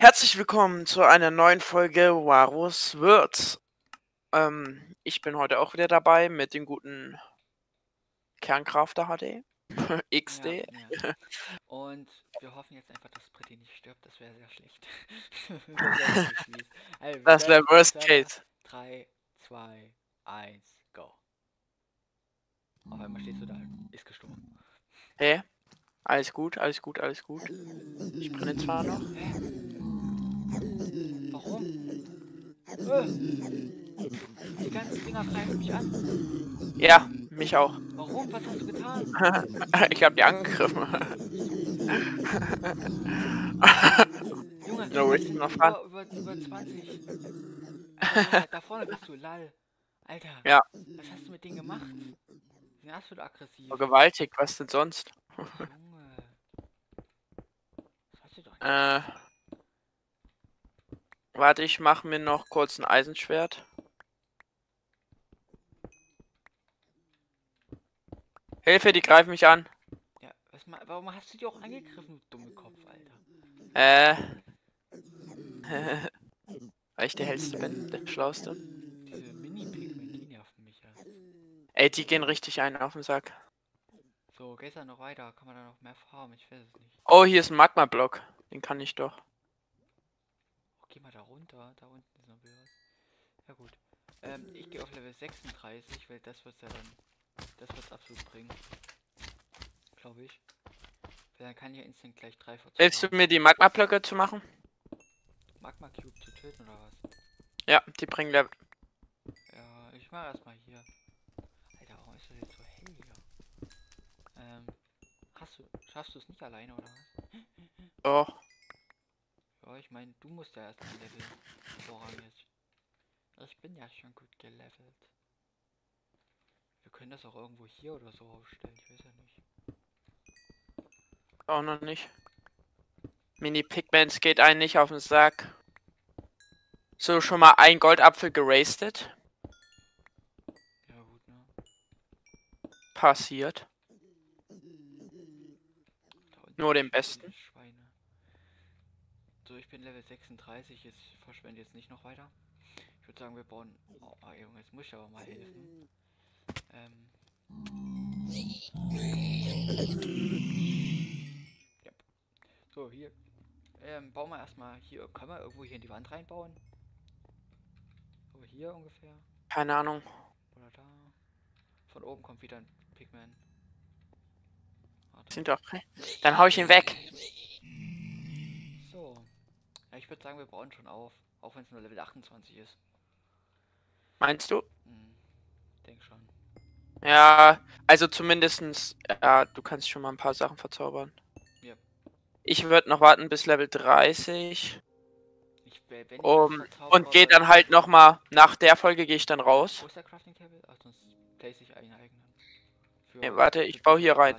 Herzlich willkommen zu einer neuen Folge Warus wird. Ähm, ich bin heute auch wieder dabei mit dem guten Kernkrafter HD. XD. Ja, ja. Und wir hoffen jetzt einfach, dass Pretty nicht stirbt. Das wäre sehr schlecht. das wäre Worst Case. 3, 2, 1, go. Auf einmal stehst du da. Ist gestorben. Hä? Hey, alles gut, alles gut, alles gut. Ich brenne zwar noch. Warum? Äh, die ganzen Dinger greifen mich an. Ja, mich auch. Warum? Was hast du getan? ich hab die angegriffen. Junge, no, du ich bist noch über, über, über 20. Ah, da vorne bist du lall. Alter. Ja. Was hast du mit denen gemacht? Die sind absolut aggressiv. So gewaltig, was denn sonst? Junge. Das hast du doch nicht. Äh. Warte, ich mache mir noch kurz ein Eisenschwert. Hilfe, die greifen mich an. Ja, was warum hast du die auch angegriffen, du dumme Kopf, Alter? Äh. Weil ich der hellste bin, der schlauste. Diese Mini-Pigment, die nerven mich ja. Ey, die gehen richtig einen auf den Sack. So, gestern noch weiter. Kann man da noch mehr farmen? Ich weiß es nicht. Oh, hier ist ein Magma-Block. Den kann ich doch. Geh mal da runter. Da unten ist noch was. Ja gut. Ähm, ich gehe auf Level 36, weil das wird ja dann... Das wird absolut bringen. Glaube ich. Weil dann kann ich ja instant gleich drei verzaubern. Hilfst du mir die Magma-Blöcke zu machen? Magma Cube zu töten oder was? Ja, die bringen Level. Ja, ich mach erstmal hier. Alter, warum ist das jetzt so hell hier? Ähm, hast du, schaffst du es nicht alleine oder was? Doch. Ja, ich meine, du musst ja erst ein Level vorrangig. Ich bin ja schon gut gelevelt. Wir können das auch irgendwo hier oder so aufstellen, ich weiß ja nicht. Auch noch nicht. Mini-Pigments geht einen nicht auf den Sack. So, schon mal ein Goldapfel gerastet. Ja gut, ne? Passiert. Nur den besten. So, ich bin Level 36, jetzt verschwende jetzt nicht noch weiter. Ich würde sagen, wir bauen... Oh, oh Junge, jetzt muss ich aber mal helfen. Ähm... Ja. So, hier. Ähm, bauen wir erstmal hier. Können wir irgendwo hier in die Wand reinbauen? So, hier ungefähr. Keine Ahnung. Oder da. Von oben kommt wieder ein Pigman. Sind doch. Dann hau ich ihn weg. So. Ja, ich würde sagen, wir bauen schon auf. Auch wenn es nur Level 28 ist. Meinst du? Hm, denk schon. Ja, also zumindestens, ja, du kannst schon mal ein paar Sachen verzaubern. Ja. Ich würde noch warten bis Level 30. Ich, Um, und gehe dann halt nochmal, nach der Folge gehe ich dann raus. Wo ist der Crafting Table? Ach, sonst place ich einen eigenen. Nee, warte, ich baue hier rein.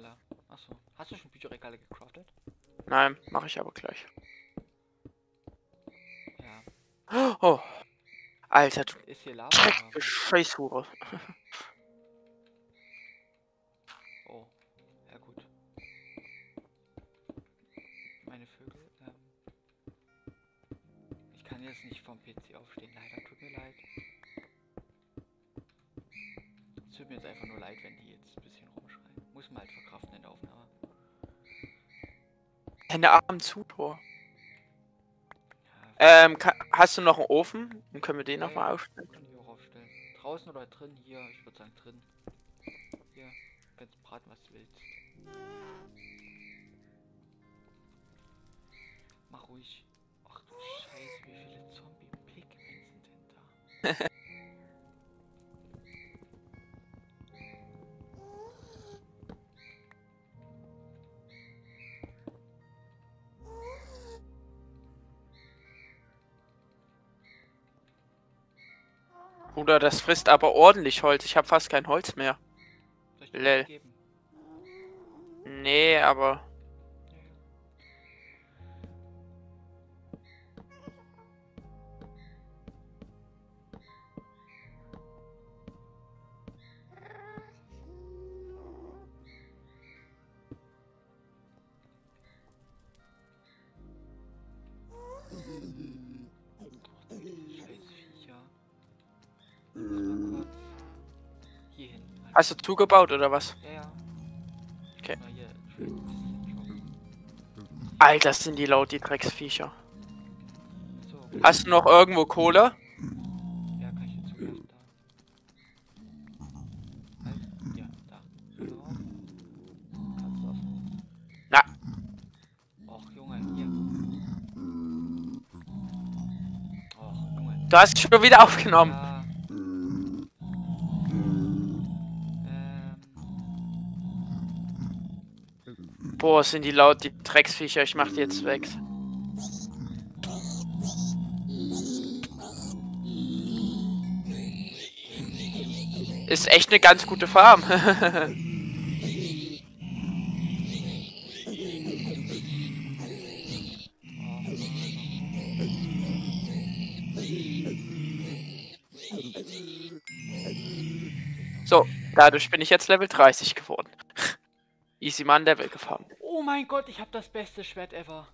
Achso. Hast du schon Bücherregale gecraftet? Nein, mache ich aber gleich. Oh. Alter, du Ist hier Lava? Dreck, oder du was? Scheißhure. Oh, ja gut. Meine Vögel, ähm, ich kann jetzt nicht vom PC aufstehen, leider, tut mir leid. Es tut mir jetzt einfach nur leid, wenn die jetzt ein bisschen rumschreien. Muss man halt verkraften in der Aufnahme. Hände Arm zu, Tor. Ähm, hast du noch einen Ofen? Dann können wir den Ja, nochmal aufstellen. auch aufstellen. Draußen oder drin? Hier, ich würde sagen drin. Hier, kannst braten, was du willst. Mach ruhig. Ach du Scheiße, wie viele Bruder, das frisst aber ordentlich Holz. Ich habe fast kein Holz mehr. Lel. Nee, aber. Hast du zugebaut oder was? Ja, ja. Okay. Alter, sind die laut, die Drecksviecher. Hast du noch irgendwo Kohle? ja, kann ich dir zulassen da. Halt, ja, da. So. Kannst du offen. Na. Och, Junge, hier. Och, Junge. Du hast schon wieder aufgenommen. Ja. Boah, sind die laut, die Drecksviecher. Ich mach die jetzt weg. Ist echt eine ganz gute Farm. so, dadurch bin ich jetzt Level 30 geworden. Easy Mann Level gefahren. Oh mein Gott, ich habe das beste Schwert ever.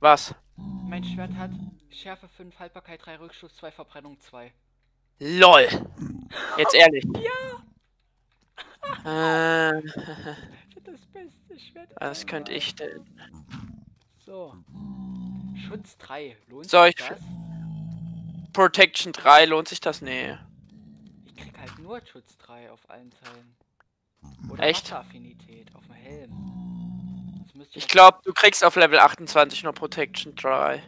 Was? Mein Schwert hat Schärfe 5, Haltbarkeit 3, Rückstoß 2, Verbrennung 2. LOL. Jetzt ehrlich. Ja. Äh, Das beste Schwert was könnte ich denn? So. Schutz 3. Lohnt Soll sich ich- das? Protection 3, lohnt sich das? Nee. Ich krieg halt nur Schutz 3 auf allen Teilen. Oder Echt? Ich ja- glaube, du kriegst auf Level 28 noch Protection 3. Ja,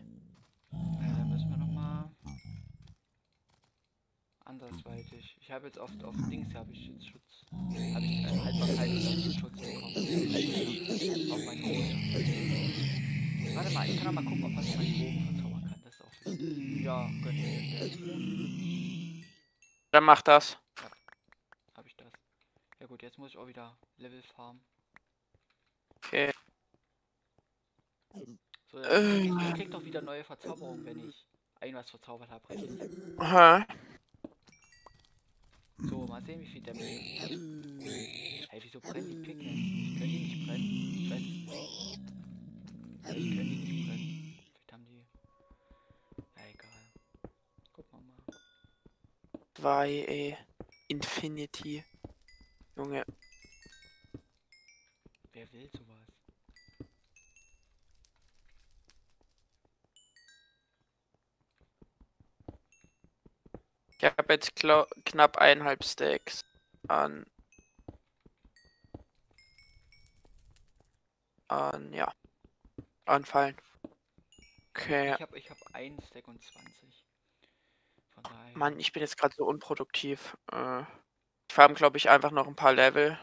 dann müssen wir nochmal andersweitig. Ich habe jetzt oft auf Dings habe ich jetzt Schutz. Habe ich äh, Haltbarkeit und Schutz bekommen. Auf meinen Bogen. Warte mal, ich kann auch mal gucken, ob man meinen Bogen verzaubern kann. Das ist auch wichtig. Ja, gönn. Dann mach das. Habe ich das. Ja gut, jetzt muss ich auch wieder Level farmen. Okay. So, krieg ich, krieg doch wieder neue Verzauberungen, wenn ich ein was verzaubert habe, richtig? Aha. So, mal sehen, wie viel Damage ich. Hey, wieso brennen die Picnics? Ich können die nicht brennen. Ich weiß es nicht. Ich können die nicht brennen. Vielleicht haben die. Ja, egal. Gucken wir mal. 2, ey. Infinity. Junge. Wer will sowas? Ich habe jetzt knapp eineinhalb Stacks an. An, ja. Anfallen. Okay. Ich hab, ich hab ein Stack und 20. Von daher. Mann, ich bin jetzt gerade so unproduktiv. Äh, ich farm, glaube ich, einfach noch ein paar Level.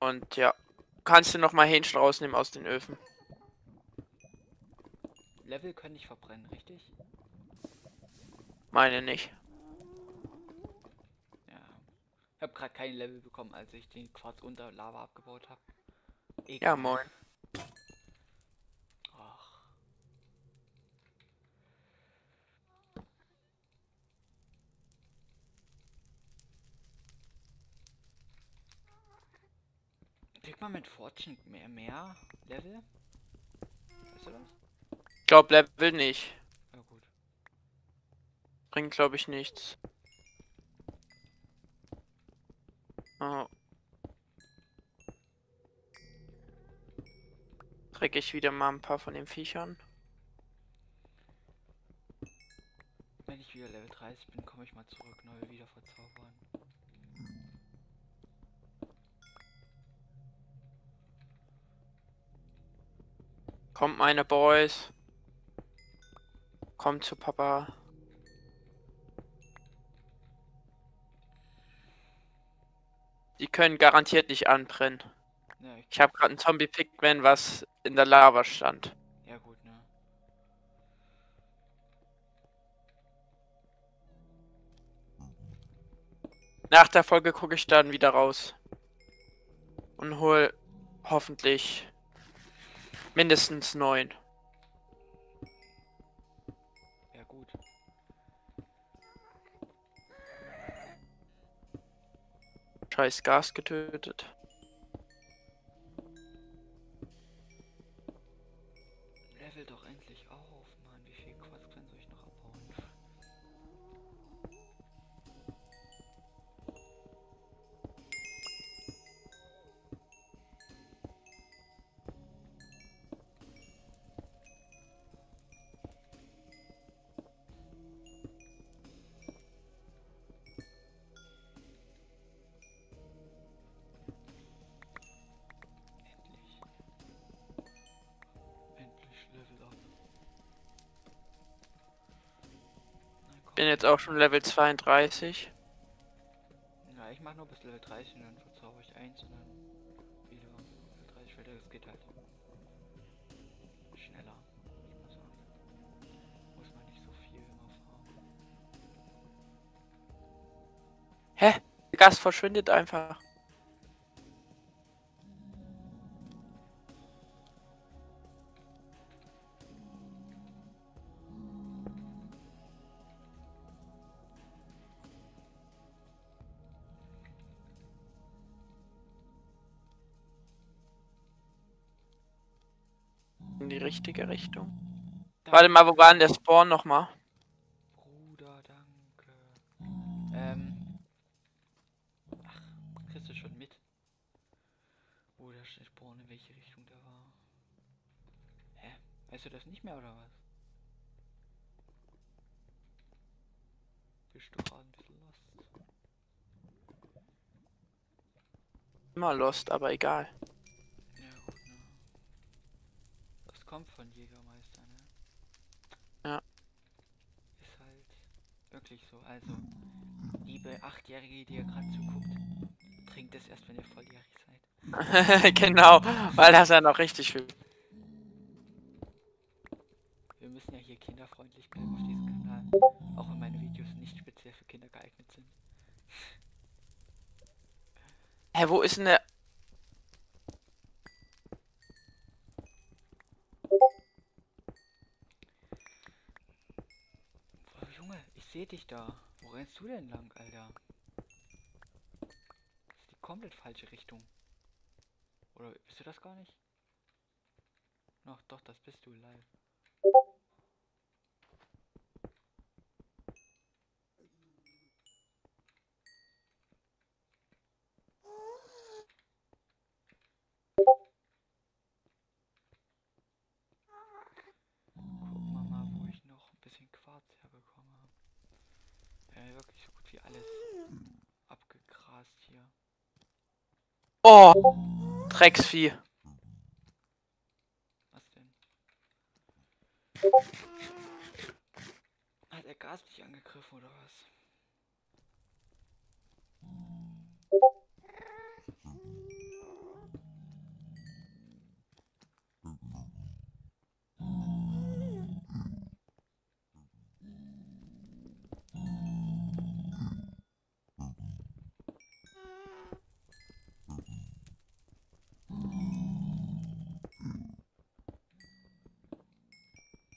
Und ja. Kannst du noch mal Hähnchen rausnehmen aus den Öfen? Level können nicht verbrennen, richtig? Meine nicht. Ja. Ich hab gerade kein Level bekommen, als ich den Quarz unter Lava abgebaut habe. Ja, moin. Ach. Kriegt man mit Fortune mehr, mehr Level? Weißt du das? Ich glaube, Level nicht. Ja gut. Bringt, glaube ich, nichts. Oh. Krieg ich wieder mal ein paar von den Viechern. Wenn ich wieder Level 30 bin, komme ich mal zurück, neue wieder verzaubern. Kommt meine Boys. Kommt zu Papa. Die können garantiert nicht anbrennen. Ja, ich, Ich habe gerade einen Zombie Pigman, was in der Lava stand. ja gut, ne? Nach der Folge gucke ich dann wieder raus. Und hol hoffentlich mindestens neun. Scheiß Gas getötet. Level doch endlich auf, Mann. Wie viel Quarzquellen soll ich noch abbauen? Bin jetzt auch schon Level 32. Ja, ich mach nur bis Level 30 und dann verzauber ich eins und dann wieder Level 30 weiter. Das geht halt schneller. muss man. Muss man nicht so viel immer farmen. Hä? Der Gas verschwindet einfach. In die richtige Richtung. Warte mal, wo war denn der Spawn nochmal? Bruder, danke. Ähm. Ach, kriegst du schon mit? Wo der Spawn, in welche Richtung der war? Hä? Weißt du das nicht mehr oder was? Bist du gerade ein bisschen lost? Immer lost, aber egal. Kommt von Jägermeister, ne? Ja. Ist halt wirklich so. Also, liebe Achtjährige, die ihr gerade zuguckt, trinkt es erst, wenn ihr volljährig seid. genau, weil das ja noch richtig viel. Wir müssen ja hier kinderfreundlich bleiben auf diesem Kanal. Auch wenn meine Videos nicht speziell für Kinder geeignet sind. Hä, wo ist denn der? Oh, Sehe dich da. Wo rennst du denn lang, Alter? Das ist die komplett falsche Richtung. Oder bist du das gar nicht? Ach doch, das bist du live. Gucken wir mal, wo ich noch ein bisschen Quarz herbekomme. Ja, wirklich so gut wie alles abgegrast hier. Oh, Drecksvieh. Was denn? Hat er Gas dich angegriffen oder was?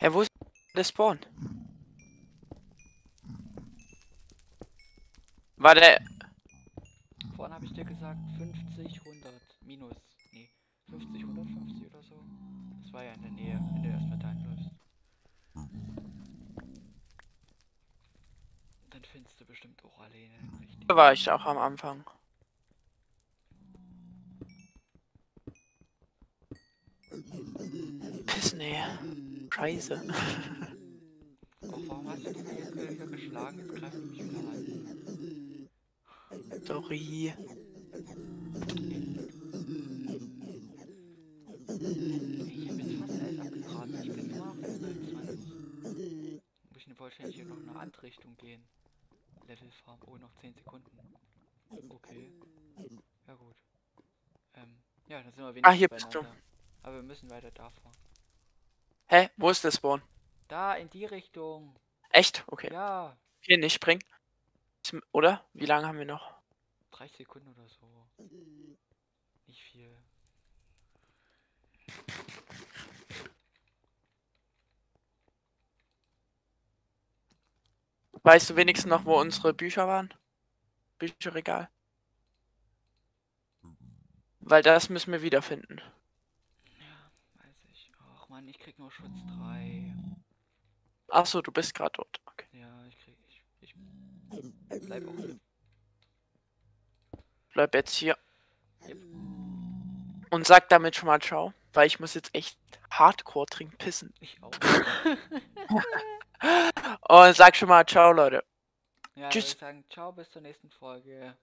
Hä, wo ist der Spawn? War der. Vorhin habe ich dir gesagt 50, 100 minus. Nee, 50, 150 oder so. Das war ja in der Nähe, wenn du erstmal dahin läufst. Dann findest du bestimmt auch alle in den richtigen. Da war ich auch am Anfang. Piss, nee. Scheiße. Och, warum hast du dich jetzt wieder geschlagen? Jetzt greifst du mich wieder an. Sorry. Ich hab jetzt fast alles abgegraben. Ich bin nur auf 29. Muss ich wahrscheinlich hier noch in eine andere Richtung gehen. Level Farm. Oh, noch 10 Sekunden. Okay. Ja gut. Ähm, ja, dann sind wir wenigstens hier bist du. Aber wir müssen weiter da fahren. Hä, wo ist der Spawn? Da, in die Richtung. Echt? Okay. Ja, Hier nicht springen. Oder? Wie lange haben wir noch? 30 Sekunden oder so. Nicht viel. Weißt du wenigstens noch, wo unsere Bücher waren? Bücherregal? Weil das müssen wir wiederfinden. Weiß ich. Krieg nur Schutz 3. Achso, du bist gerade dort. Okay. Ja, ich krieg. Ich, ich bleib auch hier. Bleib jetzt hier. Yep. Und sag damit schon mal ciao. Weil ich muss jetzt echt hardcore trinken pissen. Ich auch. Und sag schon mal ciao, Leute. Ja, Tschüss. Tschüss. sagen ciao bis zur nächsten Folge.